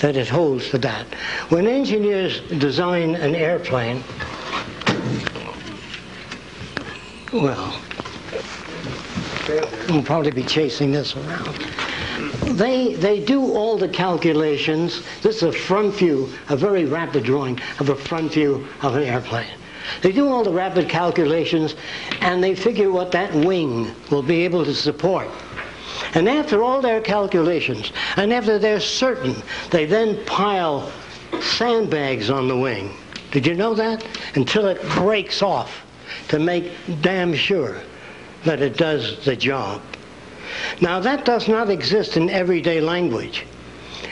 that it holds for that. When engineers design an airplane, well, we'll probably be chasing this around. They, they do all the calculations. This is a front view, a very rapid drawing of a front view of an airplane. They do all the rapid calculations and they figure what that wing will be able to support. And after all their calculations, and after they're certain, they then pile sandbags on the wing. Did you know that? Until it breaks off to make damn sure that it does the job. Now, that does not exist in everyday language.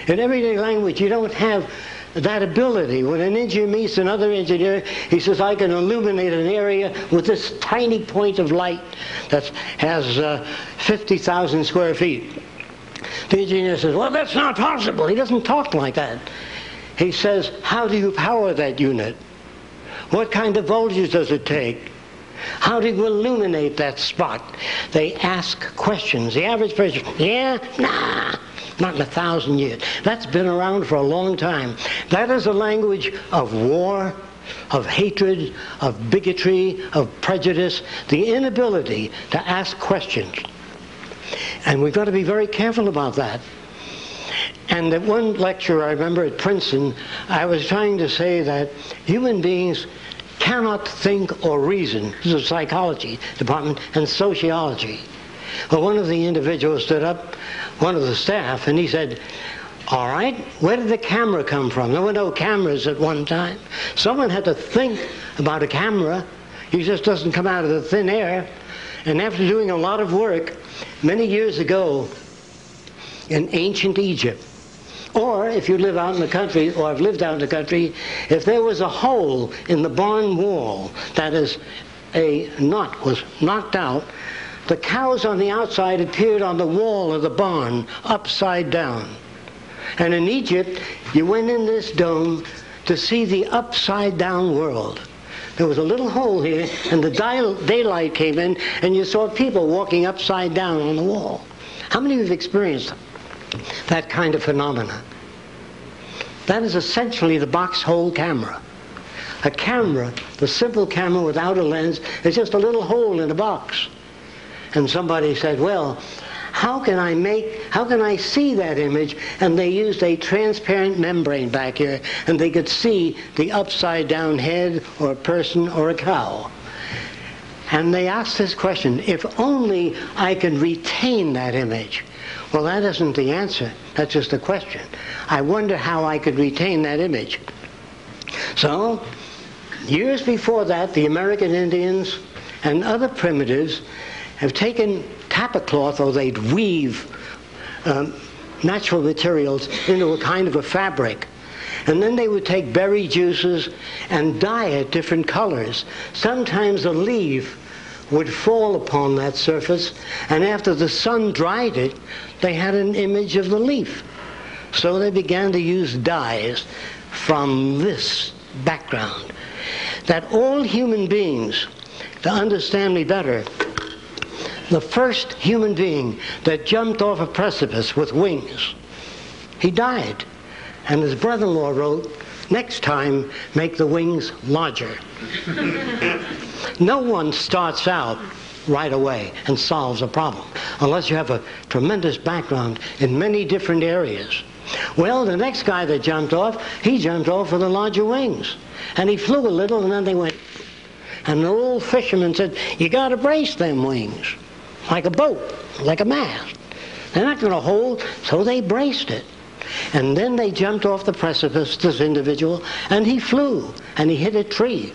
In everyday language, you don't have that ability. When an engineer meets another engineer, he says, I can illuminate an area with this tiny point of light that has uh, 50,000 square feet. The engineer says, Well, that's not possible. He doesn't talk like that. He says, How do you power that unit? What kind of voltage does it take? How do you illuminate that spot? They ask questions. The average person, yeah, nah, not in a thousand years. That's been around for a long time. That is a language of war, of hatred, of bigotry, of prejudice, the inability to ask questions. And we've got to be very careful about that. And at one lecture I remember at Princeton, I was trying to say that human beings cannot think or reason. This is psychology department and sociology. Well, one of the individuals stood up, one of the staff, and he said, all right, where did the camera come from? There were no cameras at one time. Someone had to think about a camera. He just doesn't come out of the thin air. And after doing a lot of work, many years ago, in ancient Egypt, or if you live out in the country, or have lived out in the country, if there was a hole in the barn wall, that is, a knot was knocked out, the cows on the outside appeared on the wall of the barn, upside down. And in Egypt, you went in this dome to see the upside down world. There was a little hole here, and the daylight came in, and you saw people walking upside down on the wall. How many of you have experienced that kind of phenomena. That is essentially the box hole camera. A camera, the simple camera without a lens, is just a little hole in a box. And somebody said, well, how can I make, how can I see that image? And they used a transparent membrane back here, and they could see the upside down head or a person or a cow. And they asked this question, if only I could retain that image, well, that isn't the answer. That's just a question. I wonder how I could retain that image. So, years before that, the American Indians and other primitives have taken tapa cloth, or they'd weave um, natural materials into a kind of a fabric. And then they would take berry juices and dye it different colors. Sometimes a leaf would fall upon that surface, and after the sun dried it, they had an image of the leaf. So they began to use dyes from this background. That all human beings, to understand me better, the first human being that jumped off a precipice with wings, he died. And his brother in law wrote, Next time, make the wings larger. no one starts out right away and solves a problem unless you have a tremendous background in many different areas. Well, the next guy that jumped off, he jumped off with the larger wings. And he flew a little and then they went. And the old fisherman said, you got to brace them wings like a boat, like a mast. They're not going to hold, so they braced it. And then they jumped off the precipice, this individual, and he flew, and he hit a tree.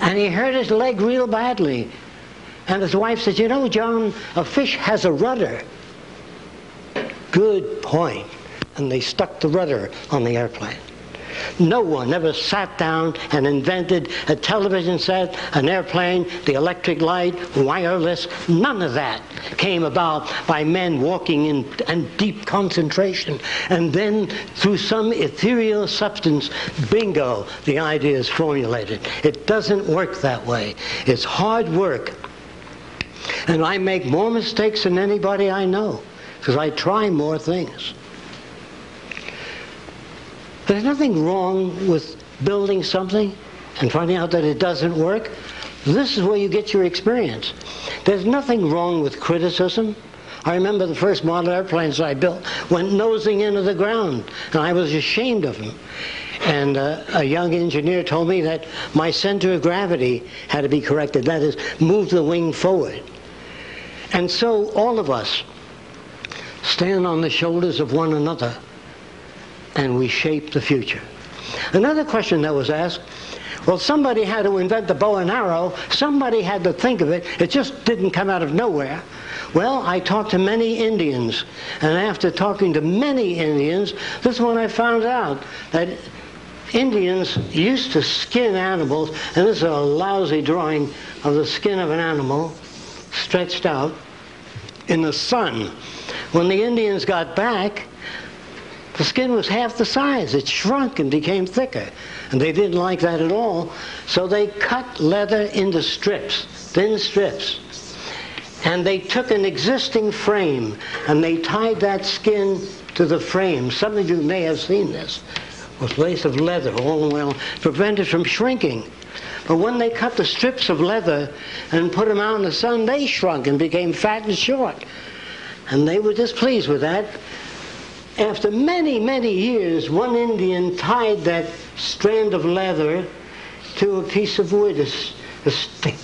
And he hurt his leg real badly. And his wife said, You know, John, a fish has a rudder. Good point. And they stuck the rudder on the airplane. No one ever sat down and invented a television set, an airplane, the electric light, wireless. None of that came about by men walking in, in deep concentration. And then, through some ethereal substance, bingo, the idea is formulated. It doesn't work that way. It's hard work. And I make more mistakes than anybody I know because I try more things. There's nothing wrong with building something and finding out that it doesn't work. This is where you get your experience. There's nothing wrong with criticism. I remember the first model airplanes I built went nosing into the ground, and I was ashamed of them. And uh, a young engineer told me that my center of gravity had to be corrected. That is, move the wing forward. And so all of us stand on the shoulders of one another and we shape the future. Another question that was asked well, somebody had to invent the bow and arrow. Somebody had to think of it. It just didn't come out of nowhere. Well, I talked to many Indians, and after talking to many Indians, this is when I found out that Indians used to skin animals, and this is a lousy drawing of the skin of an animal stretched out in the sun. When the Indians got back, the skin was half the size. It shrunk and became thicker. And they didn't like that at all. So they cut leather into strips, thin strips. And they took an existing frame and they tied that skin to the frame. Some of you may have seen this. With lace of leather all the way prevent it from shrinking. But when they cut the strips of leather and put them out in the sun, they shrunk and became fat and short. And they were displeased with that. After many, many years, one Indian tied that strand of leather to a piece of wood, a, a stick.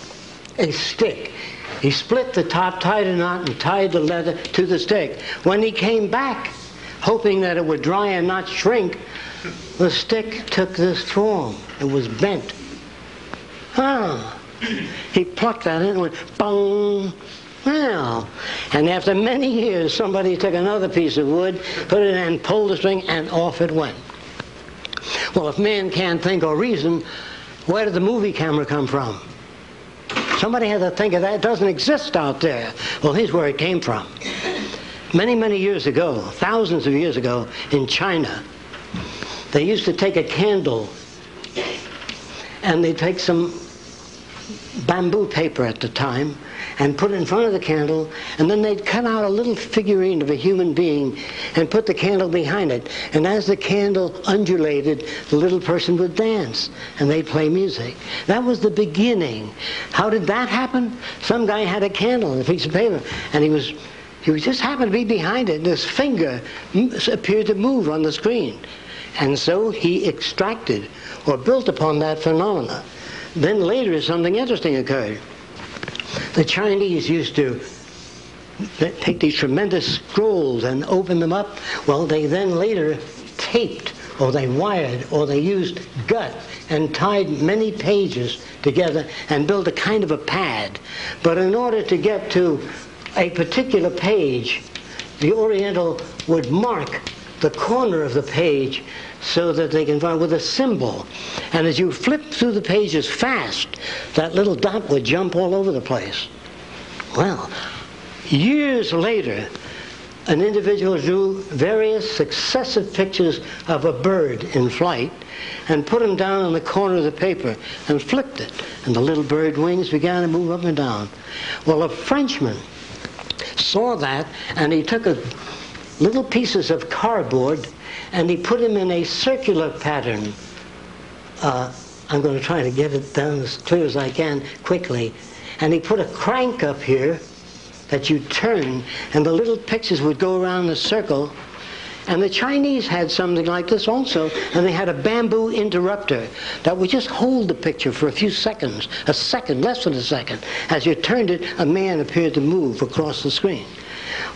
A stick. He split the top, tied a knot, and tied the leather to the stick. When he came back, hoping that it would dry and not shrink, the stick took this form. It was bent. Ah. He plucked at it and went bong. Well, and after many years, somebody took another piece of wood, put it in, pulled the string, and off it went. Well, if man can't think or reason, where did the movie camera come from? Somebody had to think of that. It doesn't exist out there. Well, here's where it came from. Many, many years ago, thousands of years ago, in China, they used to take a candle and they take some bamboo paper at the time and put it in front of the candle, and then they'd cut out a little figurine of a human being and put the candle behind it. And as the candle undulated, the little person would dance, and they'd play music. That was the beginning. How did that happen? Some guy had a candle and a piece of paper, and he was he just happened to be behind it, and his finger appeared to move on the screen. And so he extracted or built upon that phenomena. Then later something interesting occurred. The Chinese used to take these tremendous scrolls and open them up. Well, they then later taped or they wired or they used gut and tied many pages together and built a kind of a pad. But in order to get to a particular page, the Oriental would mark the corner of the page so that they can find with a symbol. And as you flip through the pages fast, that little dot would jump all over the place. Well, years later, an individual drew various successive pictures of a bird in flight and put them down in the corner of the paper and flipped it. And the little bird wings began to move up and down. Well, a Frenchman saw that and he took a little pieces of cardboard and he put them in a circular pattern. Uh, I'm going to try to get it down as clear as I can quickly. And he put a crank up here that you turn, and the little pictures would go around the circle. And the Chinese had something like this also, and they had a bamboo interrupter that would just hold the picture for a few seconds, a second, less than a second. As you turned it, a man appeared to move across the screen.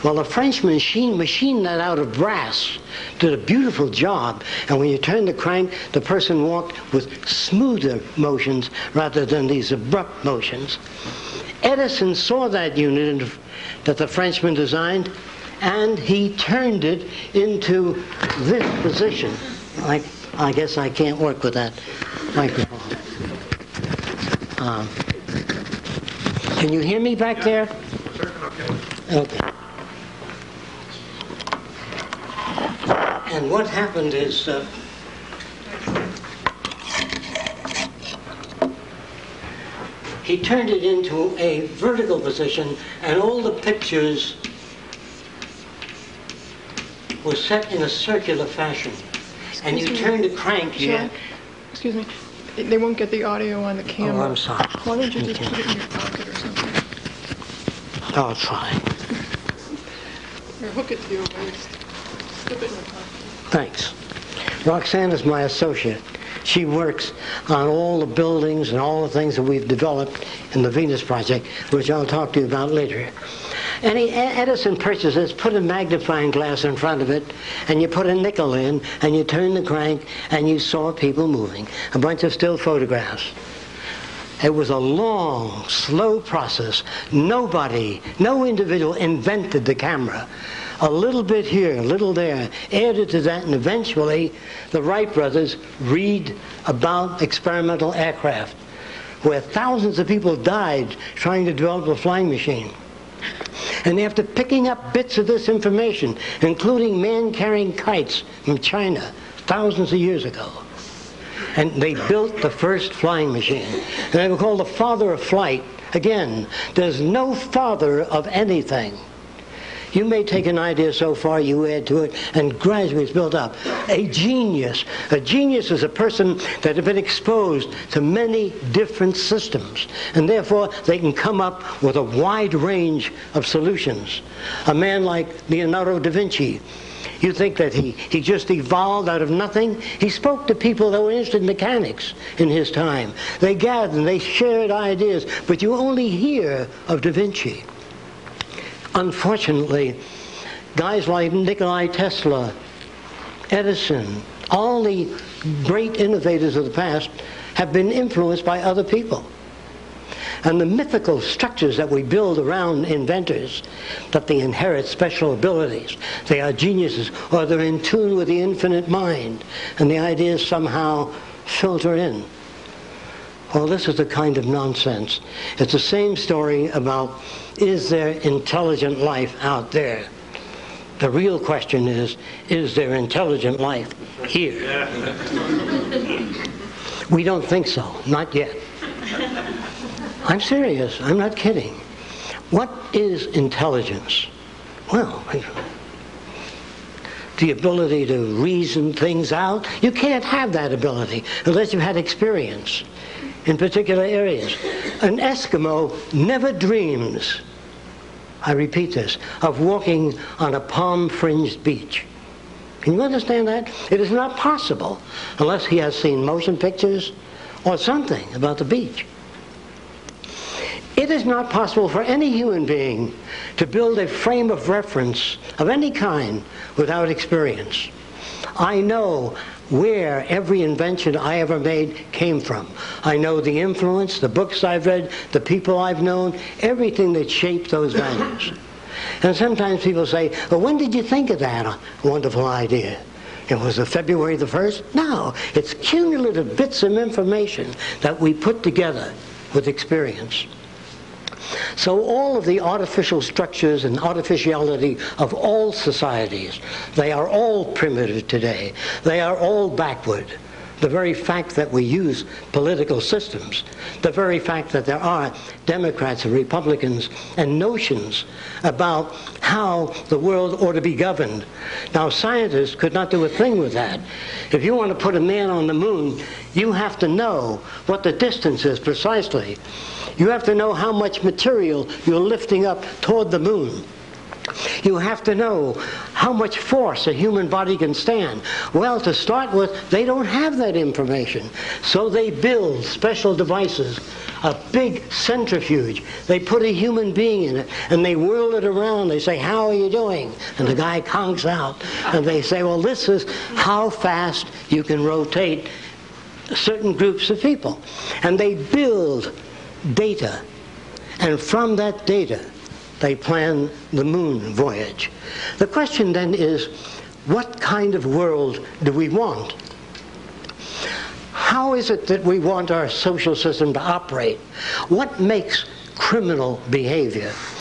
Well, a French machine machined that out of brass, did a beautiful job, and when you turned the crank, the person walked with smoother motions rather than these abrupt motions. Edison saw that unit that the Frenchman designed, and he turned it into this position. I, I guess I can't work with that microphone. Um, can you hear me back there? Okay. And what happened is uh, he turned it into a vertical position and all the pictures were set in a circular fashion. and you me. turn the crank here. Sean, Excuse me, They- won't get the audio on the camera. Oh, I'm sorry. Why don't you just Okay. put it in your pocket or something? It's fine. Or hook it to your waist. Slip it in your pocket. Thanks. Roxanne is my associate. She works on all the buildings and all the things that we've developed in the Venus Project, which I'll talk to you about later. And Edison purchases, put a magnifying glass in front of it, and you put a nickel in, and you turn the crank, and you saw people moving. A bunch of still photographs. It was a long, slow process. Nobody, no individual invented the camera. A little bit here, a little there, added to that, and eventually the Wright brothers read about experimental aircraft, where thousands of people died trying to develop a flying machine. And after picking up bits of this information, including man-carrying kites from China thousands of years ago, and they built the first flying machine. And they were called the father of flight. Again, there's no father of anything. You may take an idea so far, you add to it, and gradually it's built up. A genius. A genius is a person that has been exposed to many different systems, and therefore they can come up with a wide range of solutions. A man like Leonardo da Vinci, you think that he, he just evolved out of nothing? He spoke to people that were interested in mechanics in his time. They gathered and they shared ideas, but you only hear of Da Vinci. Unfortunately, guys like Nikolai Tesla, Edison, all the great innovators of the past have been influenced by other people. And the mythical structures that we build around inventors, that they inherit special abilities, they are geniuses, or they're in tune with the infinite mind, and the ideas somehow filter in. Well, this is a kind of nonsense. It's the same story about is there intelligent life out there? The real question is is there intelligent life here? We don't think so, not yet. I'm serious, I'm not kidding. What is intelligence? Well, the ability to reason things out. You can't have that ability unless you've had experience in particular areas. An Eskimo never dreams, I repeat this, of walking on a palm fringed beach. Can you understand that? It is not possible unless he has seen motion pictures or something about the beach. It is not possible for any human being to build a frame of reference of any kind without experience. I know where every invention I ever made came from. I know the influence, the books I've read, the people I've known, everything that shaped those values. And sometimes people say, well, when did you think of that uh, wonderful idea? It was the February the 1st? No, it's cumulative bits of information that we put together with experience. So all of the artificial structures and artificiality of all societies, they are all primitive today. They are all backward. The very fact that we use political systems, the very fact that there are Democrats and Republicans and notions about how the world ought to be governed. Now, scientists could not do a thing with that. If you want to put a man on the moon, you have to know what the distance is precisely. You have to know how much material you're lifting up toward the moon. You have to know how much force a human body can stand. Well, to start with, they don't have that information. So they build special devices, a big centrifuge. They put a human being in it and they whirl it around. They say, How are you doing? And the guy conks out. And they say, Well, this is how fast you can rotate certain groups of people. And they build data. And from that data, they plan the moon voyage. The question then is, what kind of world do we want? How is it that we want our social system to operate? What makes criminal behavior?